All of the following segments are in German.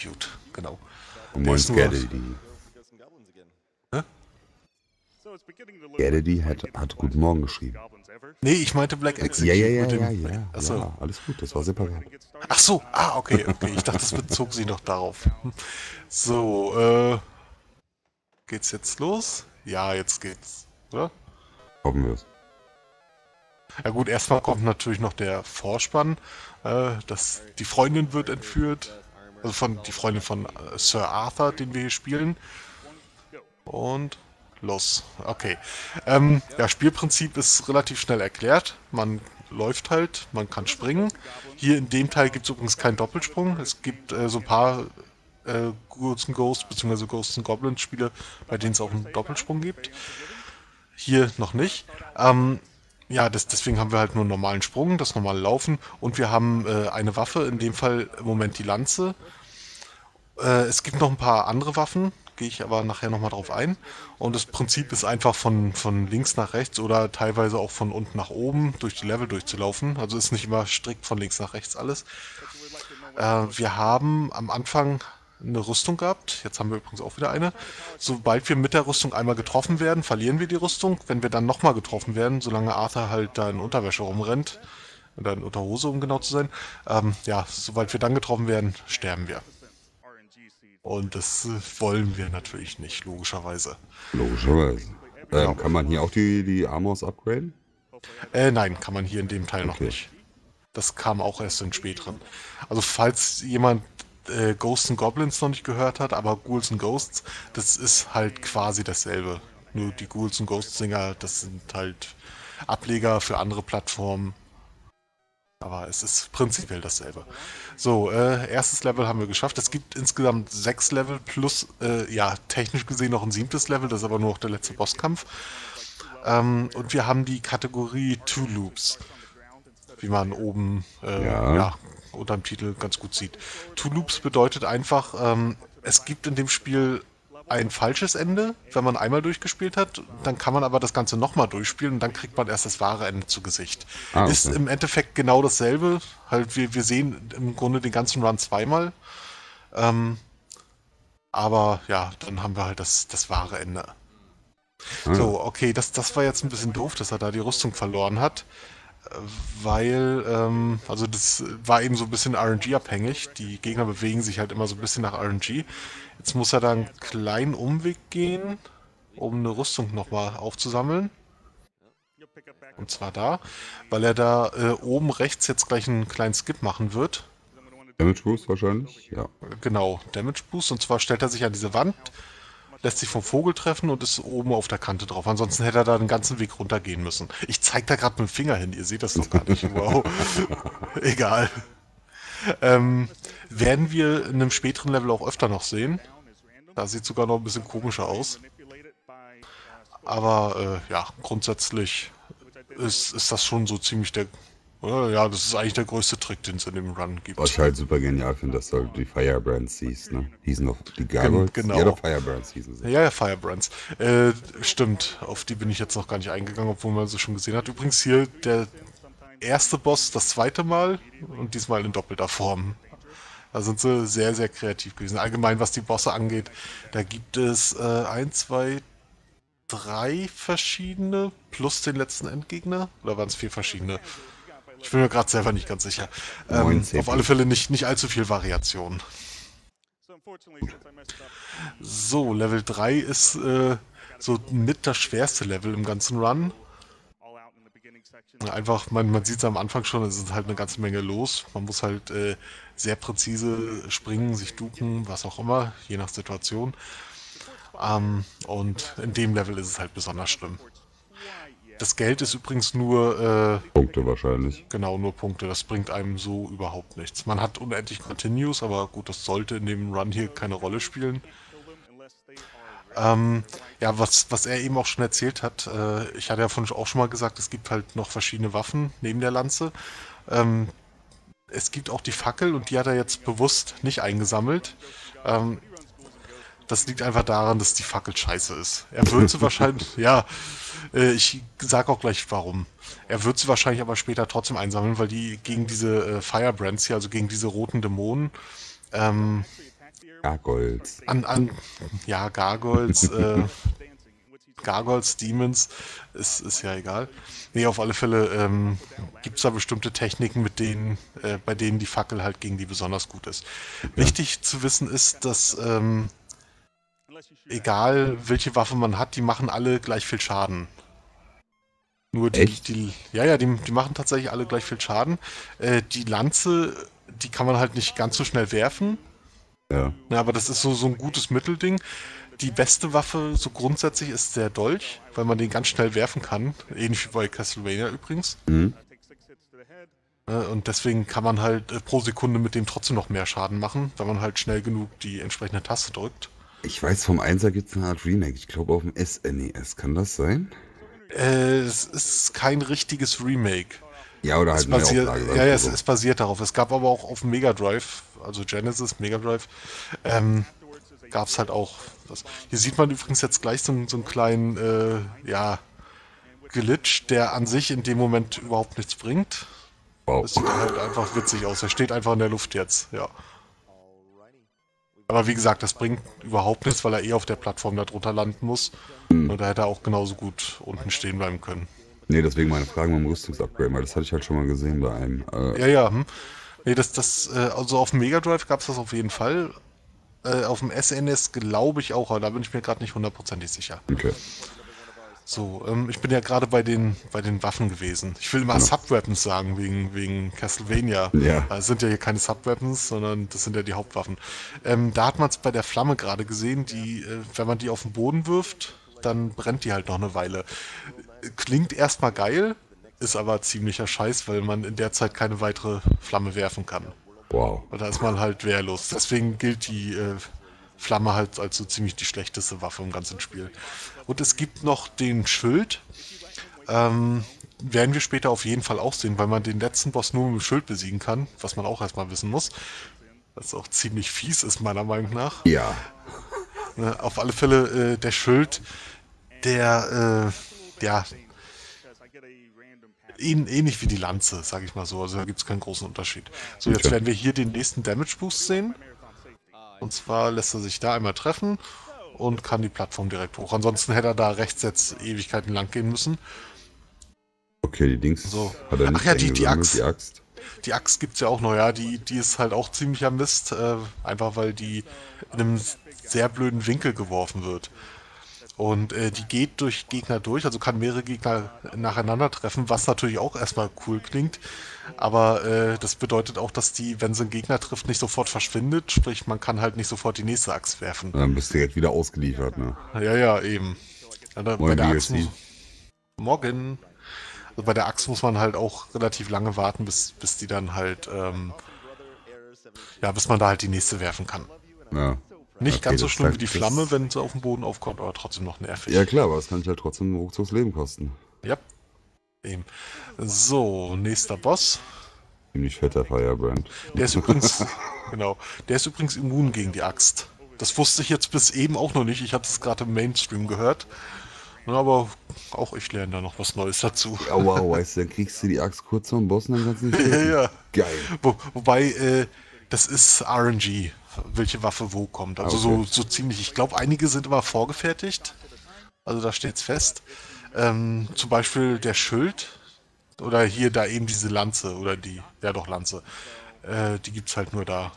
Cute, genau. Und moin, Gaddy. Gaddy hat, hat Guten Morgen geschrieben. Nee, ich meinte Black Execute. Ja, ja, ja, ja, ja, Achso. ja, alles gut, das war separat. Ach so, ah, okay, okay. Ich dachte, das bezog sich noch darauf. So, äh. Geht's jetzt los? Ja, jetzt geht's, oder? Hoffen wir es. Ja gut, erstmal kommt natürlich noch der Vorspann, äh, dass die Freundin wird entführt. Also von die Freundin von äh, Sir Arthur, den wir hier spielen. Und los. Okay. Ähm, ja, Spielprinzip ist relativ schnell erklärt. Man läuft halt, man kann springen. Hier in dem Teil gibt es übrigens keinen Doppelsprung. Es gibt äh, so ein paar äh, Ghouls and Ghosts bzw. Ghosts and Goblins Spiele, bei denen es auch einen Doppelsprung gibt. Hier noch nicht. Ähm, ja, das, deswegen haben wir halt nur einen normalen Sprung, das normale Laufen und wir haben äh, eine Waffe, in dem Fall im Moment die Lanze. Äh, es gibt noch ein paar andere Waffen, gehe ich aber nachher nochmal drauf ein. Und das Prinzip ist einfach von, von links nach rechts oder teilweise auch von unten nach oben durch die Level durchzulaufen. Also ist nicht immer strikt von links nach rechts alles. Äh, wir haben am Anfang eine Rüstung gehabt. Jetzt haben wir übrigens auch wieder eine. Sobald wir mit der Rüstung einmal getroffen werden, verlieren wir die Rüstung. Wenn wir dann nochmal getroffen werden, solange Arthur halt da in Unterwäsche rumrennt, oder in Unterhose, um genau zu sein, ähm, ja, sobald wir dann getroffen werden, sterben wir. Und das äh, wollen wir natürlich nicht, logischerweise. Logischerweise. Ähm, kann man hier auch die, die Armors upgraden? Äh, nein, kann man hier in dem Teil noch Okay. nicht. Das kam auch erst in späteren. Also falls jemand äh, Ghosts and Goblins noch nicht gehört hat, aber Ghouls and Ghosts, das ist halt quasi dasselbe. Nur die Ghouls and Ghosts Dinger, das sind halt Ableger für andere Plattformen. Aber es ist prinzipiell dasselbe. So, äh, erstes Level haben wir geschafft. Es gibt insgesamt sechs Level plus, äh, ja, technisch gesehen noch ein siebtes Level, das ist aber nur noch der letzte Bosskampf. Ähm, und wir haben die Kategorie Two Loops, wie man oben äh, Ja. ja. Unter dem Titel ganz gut sieht. Two Loops bedeutet einfach, ähm, es gibt in dem Spiel ein falsches Ende, wenn man einmal durchgespielt hat, dann kann man aber das Ganze nochmal durchspielen und dann kriegt man erst das wahre Ende zu Gesicht. Ah, okay. Ist im Endeffekt genau dasselbe, halt wir, wir sehen im Grunde den ganzen Run zweimal, ähm, aber ja, dann haben wir halt das, das wahre Ende. Ah, So, okay, das, das war jetzt ein bisschen doof, dass er da die Rüstung verloren hat, weil, ähm, also das war eben so ein bisschen RNG-abhängig. Die Gegner bewegen sich halt immer so ein bisschen nach RNG. Jetzt muss er da einen kleinen Umweg gehen, um eine Rüstung nochmal aufzusammeln. Und zwar da, weil er da äh, oben rechts jetzt gleich einen kleinen Skip machen wird. Damage Boost wahrscheinlich? Ja. Genau, Damage Boost. Und zwar stellt er sich an diese Wand, lässt sich vom Vogel treffen und ist oben auf der Kante drauf. Ansonsten hätte er da den ganzen Weg runtergehen müssen. Ich zeig da gerade mit dem Finger hin, ihr seht das doch gar nicht. Wow. Egal. Ähm, werden wir in einem späteren Level auch öfter noch sehen. Da sieht sogar noch ein bisschen komischer aus. Aber äh, ja, grundsätzlich ist, ist das schon so ziemlich der. Oder? Ja, das ist eigentlich der größte Trick, den es in dem Run gibt. Was ich halt super genial finde, dass du die Firebrands siehst, ne? Die sind doch die Gargoyles. genau. Ja, doch Firebrands hießen sie. Ja, ja, Firebrands. Äh, stimmt, auf die bin ich jetzt noch gar nicht eingegangen, obwohl man sie schon gesehen hat. Übrigens hier der erste Boss das zweite Mal und diesmal in doppelter Form. Da sind sie sehr, sehr kreativ gewesen. Allgemein, was die Bosse angeht, da gibt es äh, ein, zwei, drei verschiedene plus den letzten Endgegner. Oder waren es vier verschiedene? Ich bin mir gerade selber nicht ganz sicher. Ähm, 19. auf alle Fälle nicht, nicht allzu viel Variation. So, Level 3 ist äh, so mit das schwerste Level im ganzen Run. Einfach, man, man sieht es am Anfang schon, es ist halt eine ganze Menge los. Man muss halt äh, sehr präzise springen, sich ducken, was auch immer, je nach Situation. Ähm, und in dem Level ist es halt besonders schlimm. Das Geld ist übrigens nur, äh, Punkte wahrscheinlich. genau, nur Punkte. Das bringt einem so überhaupt nichts. Man hat unendlich Continues, aber gut, das sollte in dem Run hier keine Rolle spielen. Ähm, ja, was, was er eben auch schon erzählt hat, äh, ich hatte ja vorhin auch schon mal gesagt, es gibt halt noch verschiedene Waffen neben der Lanze. Ähm, es gibt auch die Fackel und die hat er jetzt bewusst nicht eingesammelt. Ähm, das liegt einfach daran, dass die Fackel scheiße ist. Er wird sie wahrscheinlich, ja, äh, ich sag auch gleich warum. Er wird sie wahrscheinlich aber später trotzdem einsammeln, weil die gegen diese äh, Firebrands hier, also gegen diese roten Dämonen, ähm, Gargoyles. An, an, ja, Gargoyles, äh, Gargoyles, Demons, ist, ist ja egal. Nee, auf alle Fälle ähm, gibt es da bestimmte Techniken, mit denen, äh, bei denen die Fackel halt gegen die besonders gut ist. Wichtig zu wissen ist, dass ähm, egal welche Waffe man hat, die machen alle gleich viel Schaden. Nur die, Echt? die ja, ja, die, die machen tatsächlich alle gleich viel Schaden. Äh, die Lanze, die kann man halt nicht ganz so schnell werfen. Ja. Ja, aber das ist so, so ein gutes Mittelding. Die beste Waffe so grundsätzlich ist der Dolch, weil man den ganz schnell werfen kann. Ähnlich wie bei Castlevania übrigens. Mhm. Äh, Und deswegen kann man halt äh, pro Sekunde mit dem trotzdem noch mehr Schaden machen, wenn man halt schnell genug die entsprechende Taste drückt. Ich weiß, vom 1er gibt es eine Art Remake. Ich glaube auf dem SNES. Kann das sein? Äh, es ist kein richtiges Remake. Ja, oder Es halt basiert, Neuauflage. ja, ja, es, so. es basiert darauf. Es gab aber auch auf dem Mega Drive, also Genesis, Mega Drive, ähm, gab es halt auch. Das. Hier sieht man übrigens jetzt gleich so, einen- so einen kleinen, äh, ja, Glitch, der an sich in dem Moment überhaupt nichts bringt. Wow. Das sieht halt einfach witzig aus. Er steht einfach in der Luft jetzt, ja. Aber wie gesagt, das bringt überhaupt nichts, weil er eh auf der Plattform darunter landen muss. Und da hätte er auch genauso gut unten stehen bleiben können. Nee, deswegen meine Fragen beim Rüstungsupgrade, weil das hatte ich halt schon mal gesehen bei einem. Äh, Ja, ja. Hm. Nee, das, das, äh, also auf dem Mega Drive gab es das auf jeden Fall. Äh, auf dem SNS glaube ich auch, aber da bin ich mir gerade nicht hundertprozentig sicher. Okay. So, ähm, ich bin ja gerade bei den, bei den Waffen gewesen. Ich will immer Subweapons sagen, wegen, wegen Castlevania. Ja. Das sind ja hier keine Subweapons, sondern das sind ja die Hauptwaffen. Ähm, da hat man es bei der Flamme gerade gesehen, die, äh, wenn man die auf den Boden wirft, dann brennt die halt noch eine Weile. Klingt erstmal geil, ist aber ziemlicher Scheiß, weil man in der Zeit keine weitere Flamme werfen kann. Wow. Und da ist man halt wehrlos. Deswegen gilt die äh, Flamme halt als so ziemlich die schlechteste Waffe im ganzen Spiel. Und es gibt noch den Schild. Ähm, werden wir später auf jeden Fall auch sehen, weil man den letzten Boss nur mit dem Schild besiegen kann, was man auch erstmal wissen muss. Was auch ziemlich fies ist, meiner Meinung nach. Ja. Ne, auf alle Fälle äh, der Schild, der, äh, ja, ähn, ähnlich wie die Lanze, sage ich mal so. Also da gibt es keinen großen Unterschied. So, jetzt werden wir hier den nächsten Damage Boost sehen. Und zwar lässt er sich da einmal treffen und kann die Plattform direkt hoch. Ansonsten hätte er da rechts jetzt Ewigkeiten lang gehen müssen. Okay, die Dings. So. Hat er Ach nicht ja, die- die Axt. Die Axt. Die Axt gibt's ja auch noch, ja, die, die ist halt auch ziemlicher Mist, äh, einfach weil die in einem sehr blöden Winkel geworfen wird. Und äh, die geht durch Gegner durch, also kann mehrere Gegner nacheinander treffen, was natürlich auch erstmal cool klingt. Aber äh, das bedeutet auch, dass die, wenn sie einen Gegner trifft, nicht sofort verschwindet. Sprich, man kann halt nicht sofort die nächste Axt werfen. Dann bist du direkt wieder ausgeliefert, ne? Ja, ja, eben. Ja, da, bei Moin, der Axt muss, Morgen. Also bei der Axt muss man halt auch relativ lange warten, bis, bis die dann halt, ähm, ja, bis man da halt die nächste werfen kann. Ja. Nicht Okay, ganz so schlimm wie die Flamme, wenn sie auf dem Boden aufkommt, aber trotzdem noch nervig. Ja klar, aber das kann dich halt trotzdem ruckzuck das Leben kosten. Ja. Eben. So, nächster Boss. Ziemlich fetter Firebrand. Der ist übrigens, genau, der ist übrigens immun gegen die Axt. Das wusste ich jetzt bis eben auch noch nicht. Ich hatte es gerade im Mainstream gehört. Aber auch ich lerne da noch was Neues dazu. Ja, wow, weißt du, dann kriegst du die Axt kurz vom Boss und dann kannst du nicht Ja, ja. Geil. Wo, wobei, äh, das ist RNG, welche Waffe wo kommt. Also Okay. so, so ziemlich. Ich glaube, einige sind immer vorgefertigt. Also da steht's fest. Ähm, zum Beispiel der Schild. Oder hier da eben diese Lanze. Oder die, ja doch Lanze. Äh, die gibt's halt nur da.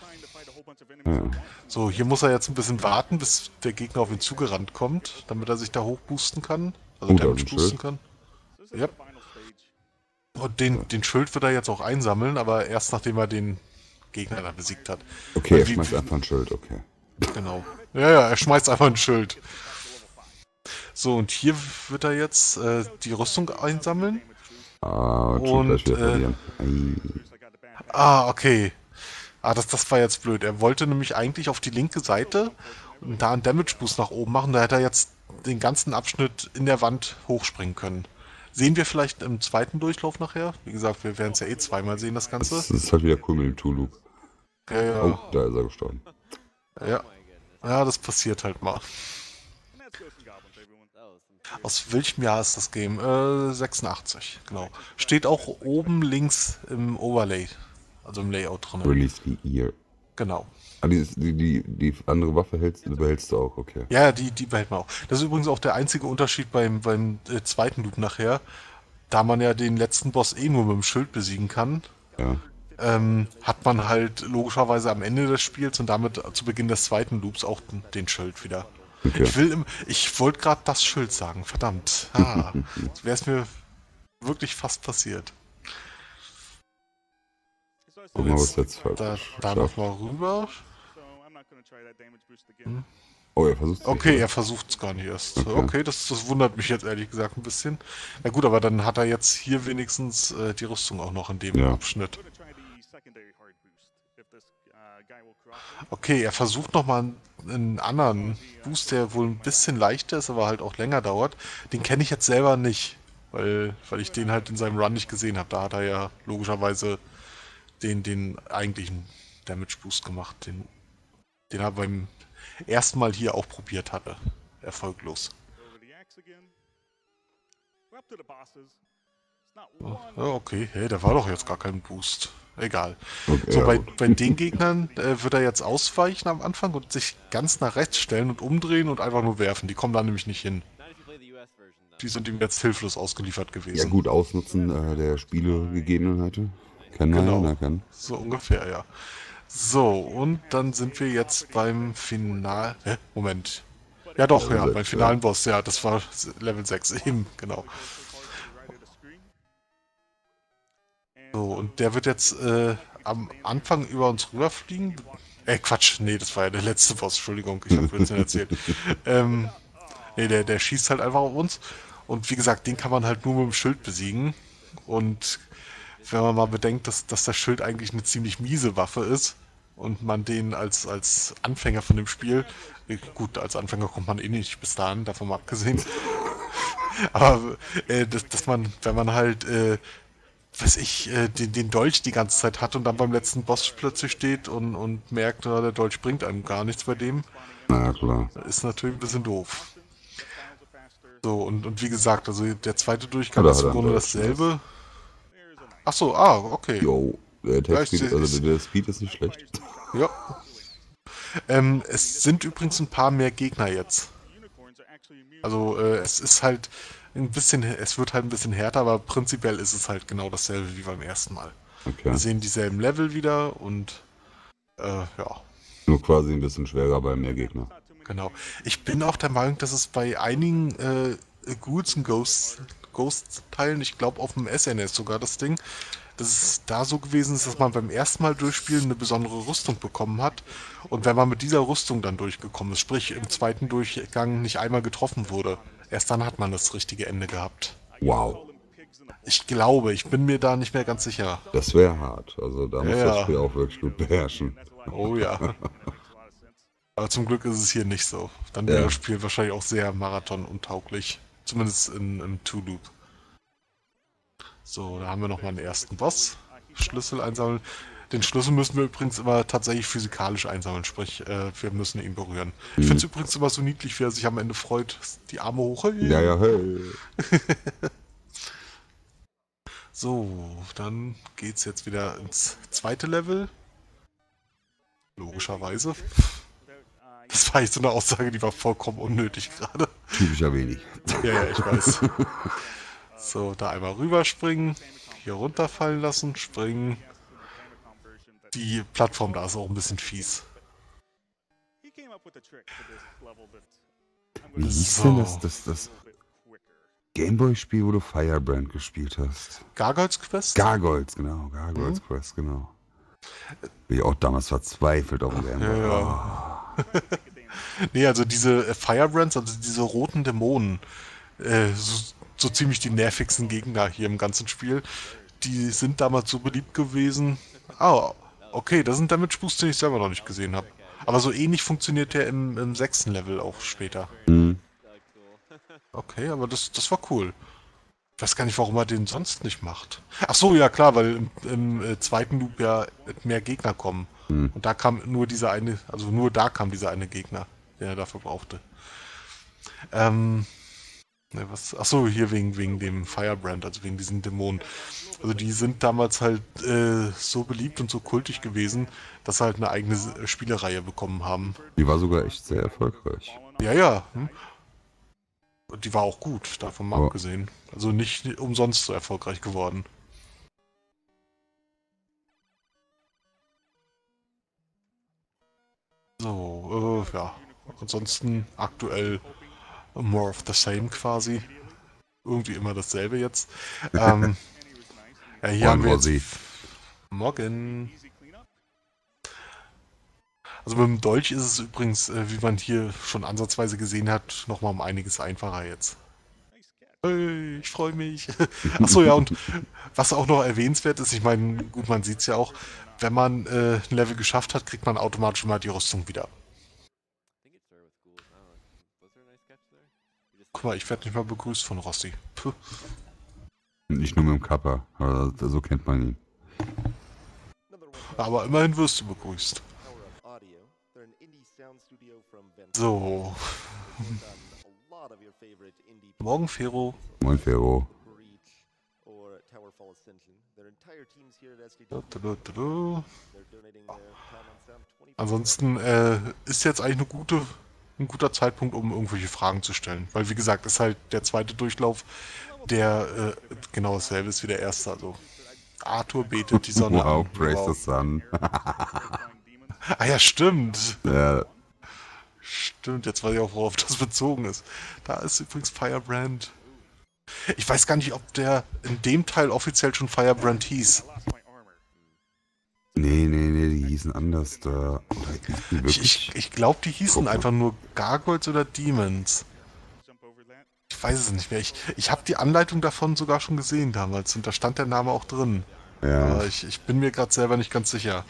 Ja. So, hier muss er jetzt ein bisschen warten, bis der Gegner auf ihn zugerannt kommt, damit er sich da hochboosten kann. Also Oh, da Damage boosten kann. Ja. Und den, den Schild wird er jetzt auch einsammeln, aber erst nachdem er den Gegner dann besiegt hat. Okay, er wie- schmeißt einfach ein Schild, okay. Genau. Ja, ja, er schmeißt einfach ein Schild. So, und hier wird er jetzt äh, die Rüstung einsammeln. Ah, und äh. Ah, okay. Ah, das, das war jetzt blöd. Er wollte nämlich eigentlich auf die linke Seite und da einen Damage Boost nach oben machen. Da hätte er jetzt den ganzen Abschnitt in der Wand hochspringen können. Sehen wir vielleicht im zweiten Durchlauf nachher? Wie gesagt, wir werden es ja eh zweimal sehen, das Ganze. Das ist halt wieder cool mit dem Two-Loop. Ja, ja. Oh, da ist er gestorben. Ja. ja, das passiert halt mal. Aus welchem Jahr ist das Game? Äh, 86, genau. Steht auch oben links im Overlay, also im Layout drin. Release the Ear. Genau. Ah, die, die, die, andere Waffe hältst, behältst du auch, okay. Ja, die, die behält man auch. Das ist übrigens auch der einzige Unterschied beim, beim äh, zweiten Loop nachher. Da man ja den letzten Boss eh nur mit dem Schild besiegen kann, Ja. ähm, hat man halt logischerweise am Ende des Spiels und damit zu Beginn des zweiten Loops auch den, den Schild wieder. Okay. Ich will im, ich wollte gerade das Schild sagen, verdammt. Ah, wäre es mir wirklich fast passiert. Guck mal, was jetzt falsch Da, da noch mal rüber. Oh, er versucht Okay, er versucht es gar nicht erst. Okay. Okay, das, das wundert mich jetzt ehrlich gesagt ein bisschen. Na gut, aber dann hat er jetzt hier wenigstens äh, die Rüstung auch noch in dem Ja. Abschnitt. Okay, er versucht nochmal einen, einen anderen Boost, der wohl ein bisschen leichter ist, aber halt auch länger dauert. Den kenne ich jetzt selber nicht, weil, weil ich den halt in seinem Run nicht gesehen habe. Da hat er ja logischerweise den, den eigentlichen Damage Boost gemacht, den, den er beim ersten Mal hier auch probiert hatte. Erfolglos. Ja, okay, hey, der war doch jetzt gar kein Boost. Egal. Okay, So, ja, bei, gut. bei den Gegnern äh, wird er jetzt ausweichen am Anfang und sich ganz nach rechts stellen und umdrehen und einfach nur werfen. Die kommen da nämlich nicht hin. Die sind ihm jetzt hilflos ausgeliefert Ja, gewesen. gut ausnutzen äh, der Spiele Gegebenheiten. Kann man, Genau. ja, kann. So ungefähr, ja. So, und dann sind wir jetzt beim Final... Hä? Moment. Ja doch, Level ja, sechs, beim finalen Boss, ja, das war Level 6 eben, genau. So, und der wird jetzt äh, am Anfang über uns rüberfliegen. Äh, Quatsch, nee, das war ja der letzte Boss, Entschuldigung, ich habe Blödsinn erzählt. ähm, nee, der, der schießt halt einfach auf uns. Und wie gesagt, den kann man halt nur mit dem Schild besiegen. Und wenn man mal bedenkt, dass, dass das Schild eigentlich eine ziemlich miese Waffe ist und man den als, als Anfänger von dem Spiel, äh, gut, als Anfänger kommt man eh nicht bis dahin, davon mal abgesehen, aber äh, dass, dass man, wenn man halt, äh, weiß ich, äh, den, den Dolch die ganze Zeit hat und dann beim letzten Boss plötzlich steht und, und merkt, na, der Dolch bringt einem gar nichts bei dem, Na klar. ist natürlich ein bisschen doof. So, und, und wie gesagt, also der zweite Durchgang Oder ist im Grunde dasselbe. Ach so, ah, okay. Jo, der Attack Speed, also der, Speed ist nicht schlecht. Ja. Ähm, es sind übrigens ein paar mehr Gegner jetzt. Also äh, es ist halt ein bisschen, es wird halt ein bisschen härter, aber prinzipiell ist es halt genau dasselbe wie beim ersten Mal. Okay. Wir sehen dieselben Level wieder und äh, ja, Nur quasi ein bisschen schwerer bei mehr Gegner. genau. Ich bin auch der Meinung, dass es bei einigen äh, Ghouls und Ghosts, Ghost-Teilen, ich glaube auf dem SNS sogar das Ding, dass es da so gewesen ist, dass man beim ersten Mal durchspielen eine besondere Rüstung bekommen hat. Und wenn man mit dieser Rüstung dann durchgekommen ist, sprich im zweiten Durchgang nicht einmal getroffen wurde, erst dann hat man das richtige Ende gehabt. Wow. Ich glaube, ich bin mir da nicht mehr ganz sicher. Das wäre hart. Also da muss Ja, das. Spiel auch wirklich gut beherrschen. Oh ja. Aber zum Glück ist es hier nicht so. Dann wäre Ja. das Spiel wahrscheinlich auch sehr marathonuntauglich. Zumindest in, im Two-Loop. So, da haben wir nochmal einen ersten Boss. Schlüssel einsammeln. Den Schlüssel müssen wir übrigens immer tatsächlich physikalisch einsammeln, sprich, äh, wir müssen ihn berühren. Ich finde es übrigens immer so niedlich, wie er sich am Ende freut. Die Arme hoch. Ja, ja, hey. So, dann geht's jetzt wieder ins zweite Level. Logischerweise. Das war jetzt so eine Aussage, die war vollkommen unnötig gerade. Typischer wenig. Ja, ja, ich weiß. So, da einmal rüberspringen, hier runterfallen lassen, springen. Die Plattform da ist auch ein bisschen fies. Wie hieß So. denn das, das, das Gameboy-Spiel, wo du Firebrand gespielt hast? Gargoyles Quest? Gargoyles, genau. Gargoyles Quest, genau. Bin ich auch damals verzweifelt auf dem Gameboy. Ja, ja. Nee, also diese äh, Firebrands, also diese roten Dämonen, äh, so, so ziemlich die nervigsten Gegner hier im ganzen Spiel, die sind damals so beliebt gewesen. Ah, okay, das ein Damage Boost, den ich selber noch nicht gesehen habe. Aber so ähnlich funktioniert der im, im sechsten Level auch später. Mhm. Okay, aber das, das war cool. Ich weiß gar nicht, warum er den sonst nicht macht. Ach so, ja klar, weil im, im äh, zweiten Loop ja mehr Gegner kommen. Hm. Und da kam nur dieser eine, also nur da kam dieser eine Gegner, den er dafür brauchte. Ähm, Ne, was? Achso, hier wegen, wegen dem Firebrand, also wegen diesen Dämonen. Also die sind damals halt äh, so beliebt und so kultig gewesen, dass sie halt eine eigene S- Spielereihe bekommen haben. Die war sogar echt sehr erfolgreich. Ja, ja. Hm? Die war auch gut, davon mal Ja. abgesehen. Also nicht umsonst so erfolgreich geworden. So, äh, ja. Ansonsten aktuell more of the same quasi. Irgendwie immer dasselbe jetzt. Ähm, ja, hier haben Moin, wir jetzt Morgen. Also mit dem Dolch ist es übrigens, äh, wie man hier schon ansatzweise gesehen hat, nochmal um einiges einfacher jetzt. Hey, ich freue mich. Achso, ja, und was auch noch erwähnenswert ist, ich meine, gut, man sieht es ja auch, wenn man äh, ein Level geschafft hat, kriegt man automatisch mal die Rüstung wieder. Guck mal, ich werde nicht mal begrüßt von Rossi. Puh. Nicht nur mit dem Kappa, aber so kennt man ihn. Aber immerhin wirst du begrüßt. So, morgen, Fero. Moin, Fero. Ansonsten äh, ist jetzt eigentlich eine gute, ein guter Zeitpunkt, um irgendwelche Fragen zu stellen. Weil, wie gesagt, ist halt der zweite Durchlauf, der äh, genau dasselbe ist wie der erste. Also, Arthur betet die Sonne Wow, an. praise Wow. the sun. Ah ja, stimmt. ja, Stimmt, jetzt weiß ich auch, worauf das bezogen ist. Da ist übrigens Firebrand. Ich weiß gar nicht, ob der in dem Teil offiziell schon Firebrand hieß. Hießen anders da. Oder hießen Ich, ich, ich glaube, die hießen mal. einfach nur Gargoyles oder Demons. Ich weiß es nicht mehr. Ich, ich habe die Anleitung davon sogar schon gesehen damals und da stand der Name auch drin. ja, Aber ich, ich bin mir gerade selber nicht ganz sicher.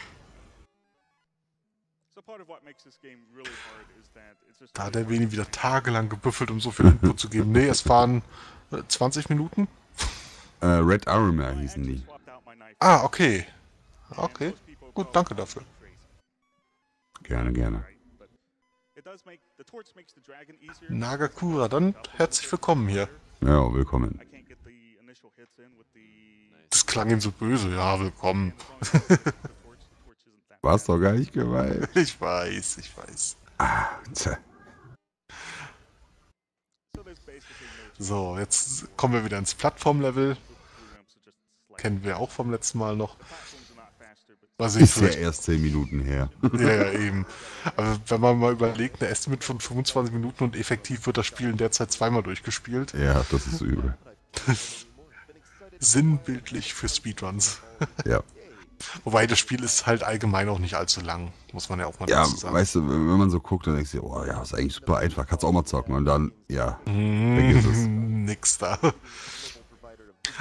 Da hat der Veni wieder tagelang gebüffelt, um so viel Input zu geben. Nee, es waren äh, 20 Minuten. äh, Red Armor hießen die. Ah, okay. Okay. Gut, danke dafür. Gerne, gerne. Nagakura, dann herzlich willkommen hier. Ja, willkommen. Das klang ihm so böse. Ja, willkommen. War's doch gar nicht gemeint. Ich weiß, ich weiß. Tja. So, jetzt kommen wir wieder ins Plattformlevel. Kennen wir auch vom letzten Mal noch. Was ich Ist ja erst 10 Minuten her. ja, ja, eben. Aber wenn man mal überlegt, eine Estimate von 25 Minuten und effektiv wird das Spiel in der Zeit zweimal durchgespielt. ja, das ist übel. Sinnbildlich für Speedruns. Ja. Wobei das Spiel ist halt allgemein auch nicht allzu lang, muss man ja auch mal Ja, dazu sagen. weißt du, wenn man so guckt, dann denkst du, oh ja, ist eigentlich super einfach, kannst auch mal zocken. Und dann, ja, vergiss es. Mm, Nix da.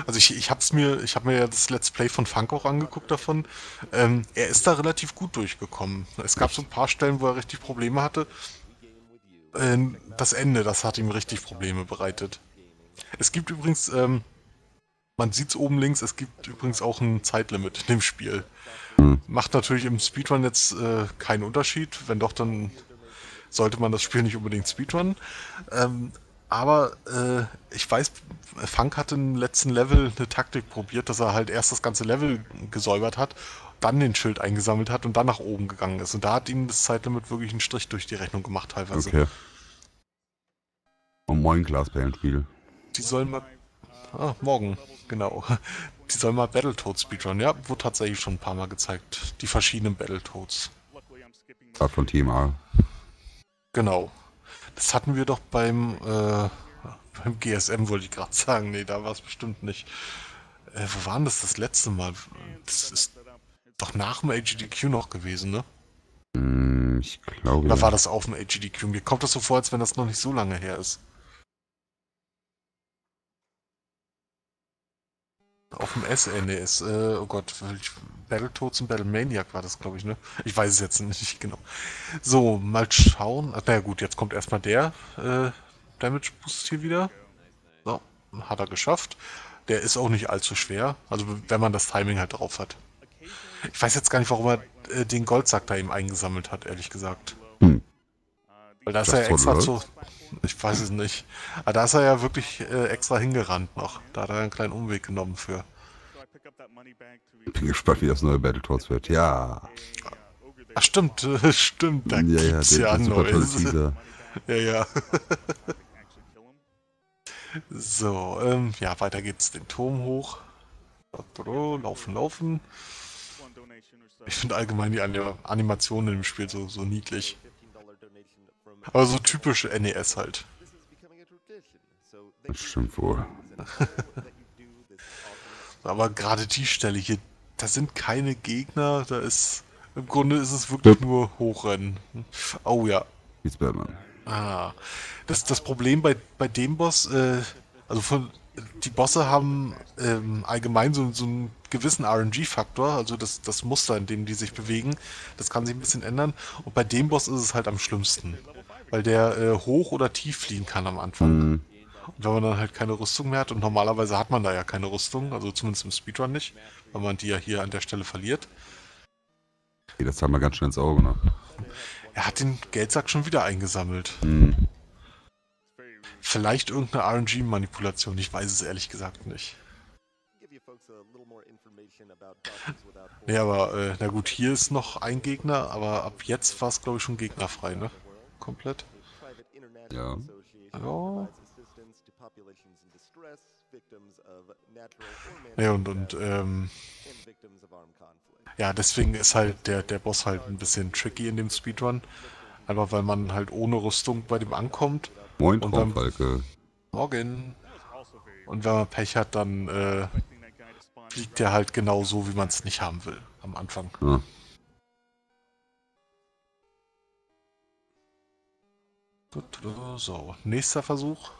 Also ich, ich hab's mir, ich habe mir ja das Let's Play von Funk auch angeguckt davon. Ähm, er ist da relativ gut durchgekommen. Es gab so ein paar Stellen, wo er richtig Probleme hatte. Ähm, das Ende, das hat ihm richtig Probleme bereitet. Es gibt übrigens, ähm, man sieht's oben links, es gibt übrigens auch ein Zeitlimit in dem Spiel. Macht natürlich im Speedrun jetzt äh, keinen Unterschied. Wenn doch, dann sollte man das Spiel nicht unbedingt speedrunnen. Ähm, aber äh, ich weiß, Funk hatte im letzten Level eine Taktik probiert, dass er halt erst das ganze Level gesäubert hat, dann den Schild eingesammelt hat und dann nach oben gegangen ist. Und da hat ihm das Zeitlimit wirklich einen Strich durch die Rechnung gemacht teilweise. Okay. Und moin, Glasperlenspiel. Die sollen mal... Ah, morgen, genau. Die sollen mal Battletoads speedrun. Ja, wurde tatsächlich schon ein paar Mal gezeigt. Die verschiedenen Battletoads. Gerade von TMA. Genau. Das hatten wir doch beim, äh, beim GSM, wollte ich gerade sagen. Nee, da war es bestimmt nicht. Äh, wo waren das das letzte Mal? Das ist doch nach dem AGDQ noch gewesen, ne? Hm, ich glaube. Oder war das auf dem AGDQ? Mir kommt das so vor, als wenn das noch nicht so lange her ist. Auf dem SNES, äh, oh Gott, welch- Battletoads und Battlemaniac war das, glaube ich, ne? Ich weiß es jetzt nicht genau. So, mal schauen. Ach, naja gut, jetzt kommt erstmal der äh, Damage Boost hier wieder. So, hat er geschafft. Der ist auch nicht allzu schwer, also wenn man das Timing halt drauf hat. Ich weiß jetzt gar nicht, warum er äh, den Goldsack da eben eingesammelt hat, ehrlich gesagt. Hm. Weil da ist er for extra zu, Ich weiß es nicht. Aber da ist er ja wirklich äh, extra hingerannt noch. Da hat er einen kleinen Umweg genommen für. Bin gespannt, wie das neue Battletoads wird. Ja. Ach stimmt, stimmt, da ja, ja, gibt's ja tolle Neues. Ja, ja. so, ähm, ja, weiter geht's den Turm hoch. Laufen, laufen. Ich finde allgemein die Anim- Animationen im Spiel so, so niedlich. Aber so typisch NES halt. Das stimmt wohl. Aber gerade die Stelle hier, da sind keine Gegner, da ist... Im Grunde ist es wirklich nur Hochrennen. Oh ja, Wie Batman. Ah, das, das Problem bei, bei dem Boss, äh, also von, die Bosse haben ähm, allgemein so, so einen gewissen RNG-Faktor, also das, das Muster, in dem die sich bewegen, das kann sich ein bisschen ändern. Und bei dem Boss ist es halt am schlimmsten, weil der äh, hoch oder tief fliehen kann am Anfang. Mhm. Und wenn man dann halt keine Rüstung mehr hat, und normalerweise hat man da ja keine Rüstung, also zumindest im Speedrun nicht, weil man die ja hier an der Stelle verliert. Okay, das haben wir ganz schön ins Auge noch. Er hat den Geldsack schon wieder eingesammelt. Mhm. Vielleicht irgendeine RNG-Manipulation, ich weiß es ehrlich gesagt nicht. Nee, aber äh, na gut, hier ist noch ein Gegner, aber ab jetzt war es glaube ich schon gegnerfrei, ne? Komplett. Ja. Ja. Ja, und, und ähm, ja, deswegen ist halt der, der Boss halt ein bisschen tricky in dem Speedrun. Einfach weil man halt ohne Rüstung bei dem ankommt. Moin, Und dann-. Morgen. Und wenn man Pech hat, dann äh, fliegt der halt genau so, wie man es nicht haben will am Anfang. Ja. So, nächster Versuch.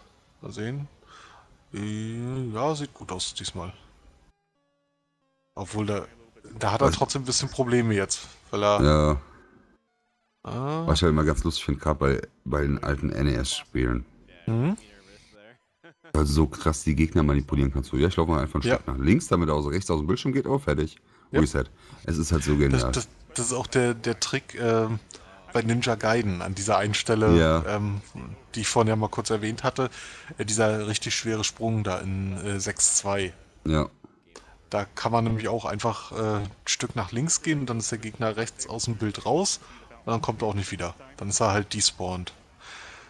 Mal sehen. Äh, Ja, sieht gut aus diesmal. Obwohl da, da hat er trotzdem ein bisschen Probleme jetzt, weil er. ja. Ah, Was ich halt immer ganz lustig finde, gerade bei, bei den alten NES-Spielen. hm? Weil du so krass die Gegner manipulieren kannst. Ja, ich laufe mal einfach ein Ja. Stück nach links, damit er aus rechts aus dem Bildschirm geht, aber fertig. Ja. Reset. Es ist halt so Das, genial. das, das ist auch der, der Trick ähm, bei Ninja Gaiden an dieser einen Stelle, Ja. ähm, die ich vorhin ja mal kurz erwähnt hatte. Äh, dieser richtig schwere Sprung da in äh, 6-2. ja. Da kann man nämlich auch einfach äh, ein Stück nach links gehen und dann ist der Gegner rechts aus dem Bild raus und dann kommt er auch nicht wieder. Dann ist er halt despawned.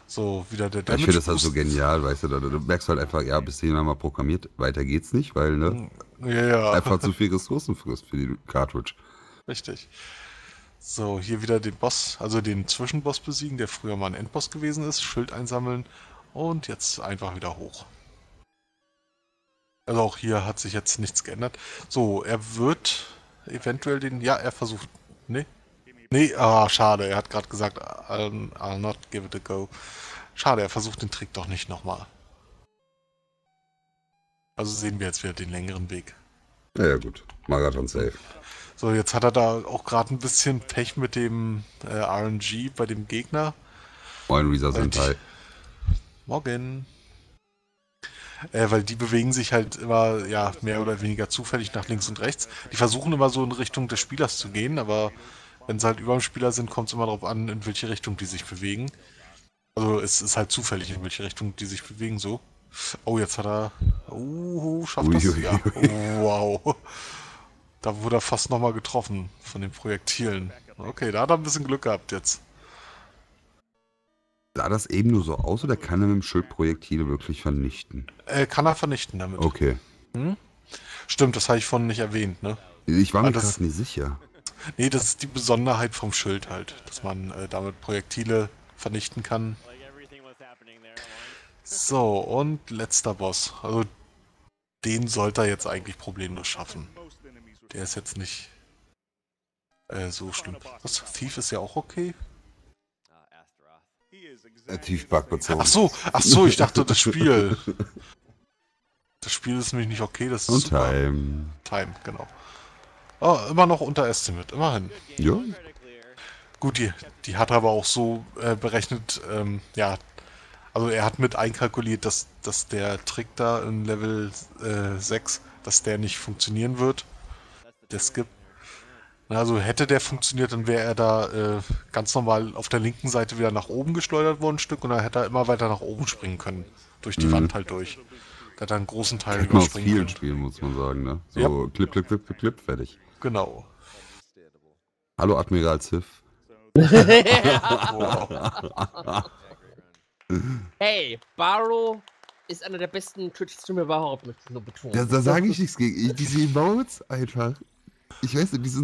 So, wieder der Ich Damage. finde das halt so genial, weißt du, da, du merkst halt einfach, ja, bis hierhin haben wir programmiert, weiter geht's nicht, weil, ne, Ja, ja, einfach zu viel Ressourcen frisst für die Cartridge. richtig. So, hier wieder den Boss, also den Zwischenboss besiegen, der früher mal ein Endboss gewesen ist, Schild einsammeln und jetzt einfach wieder hoch. Also auch hier hat sich jetzt nichts geändert. So, er wird eventuell den, ja, er versucht, nee, nee, ah, schade, er hat gerade gesagt, I'll, I'll not give it a go. Schade, er versucht den Trick doch nicht nochmal. Also sehen wir jetzt wieder den längeren Weg. Ja, ja, gut. Marathon safe. So, jetzt hat er da auch gerade ein bisschen Pech mit dem äh, RNG bei dem Gegner. Moin, Risa Sentai. Morgen. Äh, weil die bewegen sich halt immer, ja, mehr oder weniger zufällig nach links und rechts. Die versuchen immer so in Richtung des Spielers zu gehen, aber wenn sie halt über dem Spieler sind, kommt es immer darauf an, in welche Richtung die sich bewegen. Also es ist halt zufällig, in welche Richtung die sich bewegen, so. Oh, jetzt hat er... Oh, schafft das? Ja. ui. Wow. Da wurde er fast nochmal getroffen von den Projektilen. Okay, da hat er ein bisschen Glück gehabt jetzt. Sah das eben nur so aus oder kann er mit dem Schild Projektile wirklich vernichten? Äh, kann er vernichten damit. Okay. Stimmt, das habe ich vorhin nicht erwähnt, ne? Ich war mir das- gerade nicht sicher. Nee, das ist die Besonderheit vom Schild halt, dass man äh, damit Projektile vernichten kann. So, und letzter Boss. Also, den sollte er jetzt eigentlich problemlos schaffen. Der ist jetzt nicht äh, so schlimm. Was, Thief ist ja auch okay? Äh, Tiefbug bezogen. Ach so, ach so, ich dachte das Spiel. Das Spiel ist nämlich nicht okay, das ist Und super. Time. Time, genau. Oh, immer noch unter Estimate, immerhin. Ja. Gut, die, die hat er aber auch so äh, berechnet, ähm, ja, also er hat mit einkalkuliert, dass, dass der Trick da in Level äh, 6, dass der nicht funktionieren wird. Der Skip. Also hätte der funktioniert, dann wäre er da äh, ganz normal auf der linken Seite wieder nach oben geschleudert worden, ein Stück, und dann hätte er immer weiter nach oben springen können. Durch die Wand halt durch. Der hat dann einen großen Teil Kennt man aus vielen können. Spielen, muss man sagen, ne? So, Ja. klipp, klipp, klipp, klipp, fertig. Genau. Hallo Admiral Sif. Wow. hey, Barrow ist einer der besten Twitch-Streamer überhaupt, möchte ich nur betonen. Da, da sage ich nichts gegen. Ich- Diese Emotes einfach. Ich weiß nicht, die sind